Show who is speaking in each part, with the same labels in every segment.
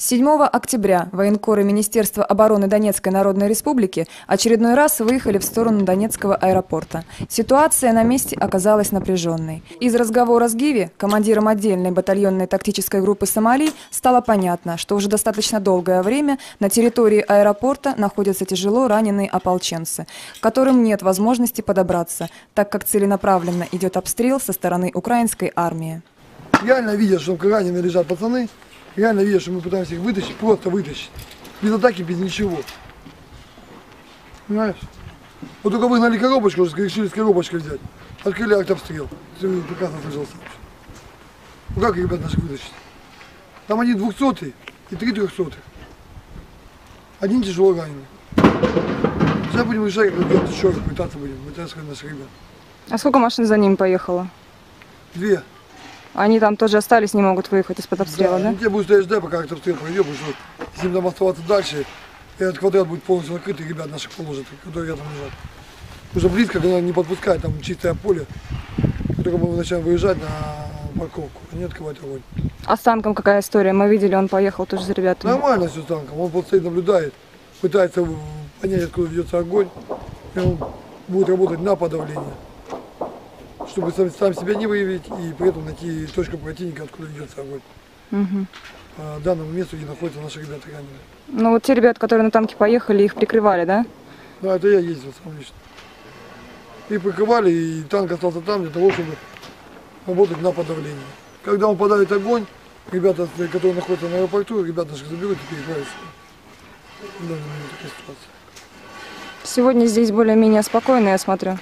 Speaker 1: 7 октября военкоры Министерства обороны Донецкой Народной Республики очередной раз выехали в сторону Донецкого аэропорта. Ситуация на месте оказалась напряженной. Из разговора с Гиви, командиром отдельной батальонной тактической группы «Сомали», стало понятно, что уже достаточно долгое время на территории аэропорта находятся тяжело раненые ополченцы, которым нет возможности подобраться, так как целенаправленно идет обстрел со стороны украинской армии.
Speaker 2: Реально видят, что раненые лежат пацаны. Реально видят, что мы пытаемся их вытащить, просто вытащить. Без атаки, без ничего. Понимаешь? Вот только выгнали коробочку, уже решили с коробочкой взять. Открыли артобстрел. Все прекрасно сам. Ну как ребят наших вытащить? Там один двухсотый и три трехсотых. Один тяжело раненый. Сейчас будем решать, как делать еще раз, пытаться будем, вытаскивать наших ребят.
Speaker 1: А сколько машин за ним поехало?
Speaker 2: Две.
Speaker 1: Они там тоже остались, не могут выехать из-под обстрела, да?
Speaker 2: Ну, тебе будет стоять ждать, пока артобстрел пройдет, потому что если им там оставаться дальше, этот квадрат будет полностью закрыт, и ребят наших положат, которые рядом лежат. Уже близко, когда не подпускают, там чистое поле, только мы начинаем выезжать на парковку, они открывают огонь.
Speaker 1: А с танком какая история? Мы видели, он поехал тоже за ребятами.
Speaker 2: Нормально все с танком, он просто стоит, наблюдает, пытается понять, откуда ведется огонь, и он будет работать на подавление, чтобы сам, сам себя не выявить и при этом найти точку противника, откуда ведется огонь.
Speaker 1: Мгм.
Speaker 2: По данному месту, где находятся наши ребята раненые.
Speaker 1: Ну вот те ребята, которые на танке поехали, их прикрывали, да?
Speaker 2: Да, это я ездил сам лично. И прикрывали, и танк остался там для того, чтобы работать на подавление. Когда он подавит огонь, ребята, которые находятся на аэропорту, ребята наших заберут и переправятся. Такая ситуация.
Speaker 1: Сегодня здесь более-менее спокойно, я смотрю.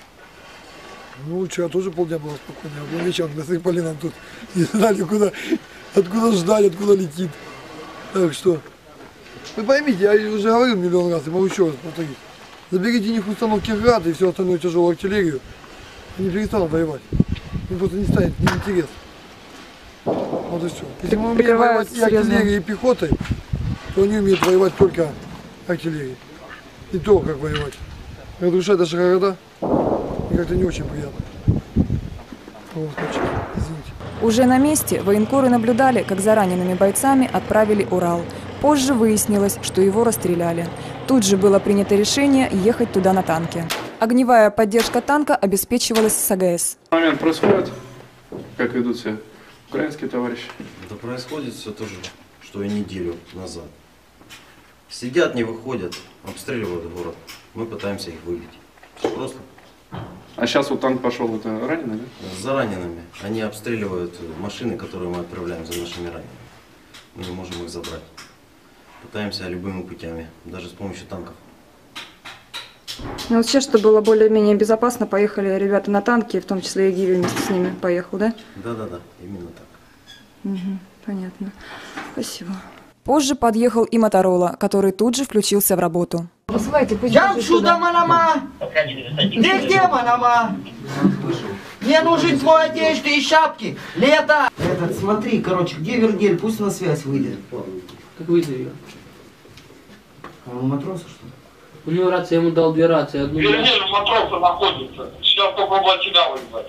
Speaker 2: Ну, вчера тоже полдня было спокойно, а вечером насыпали нам тут. Не знали, куда, откуда ждать, откуда летит. Так что, вы поймите, я уже говорил миллион раз, и могу еще раз повторить. Заберите у них установки ГРАД и всю остальную тяжелую артиллерию, они перестанут воевать. Им просто не станет неинтересно. Вот и все. Если мы умеем воевать и артиллерией, и пехотой, то они умеют воевать только артиллерией. И то, как воевать. Разрушать наши города, как-то не очень приятно. Вот, значит, извините.
Speaker 1: Уже на месте военкоры наблюдали, как за ранеными бойцами отправили Урал. Позже выяснилось, что его расстреляли. Тут же было принято решение ехать туда на танке. Огневая поддержка танка обеспечивалась с АГС.
Speaker 3: момент происходит, как ведут себя украинские товарищи.
Speaker 4: Это происходит все то же, что и неделю назад. Сидят, не выходят, обстреливают город. Мы пытаемся их выбить. Все просто.
Speaker 3: А сейчас вот танк пошел, это раненый, да?
Speaker 4: За ранеными. Они обстреливают машины, которые мы отправляем за нашими ранеными. Мы не можем их забрать. Пытаемся любыми путями, даже с помощью танков.
Speaker 1: Ну вот сейчас, чтобы было более-менее безопасно, поехали ребята на танке, в том числе и Гиви вместе с ними поехал, да?
Speaker 4: Да-да-да, именно так.
Speaker 1: Понятно. Спасибо. Позже подъехал и Моторола, который тут же включился в работу.
Speaker 5: Джамшуда Манама! Ты где, Манама? Мне нужен твой одежды и шапки. Лето! Этот, смотри, короче, где Вергель? Пусть на связь выйдет.
Speaker 6: Как вызови ее?
Speaker 5: А у матроса, что ли?
Speaker 6: У него рация, я ему дал две рации. Одну я,
Speaker 7: Вернее, матроса находится. Сейчас попробовать тебя вызвать.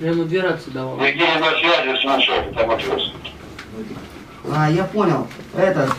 Speaker 6: я ему две рации давал.
Speaker 7: Где на связи с нашей, это матрос.
Speaker 5: А, я понял. Этот,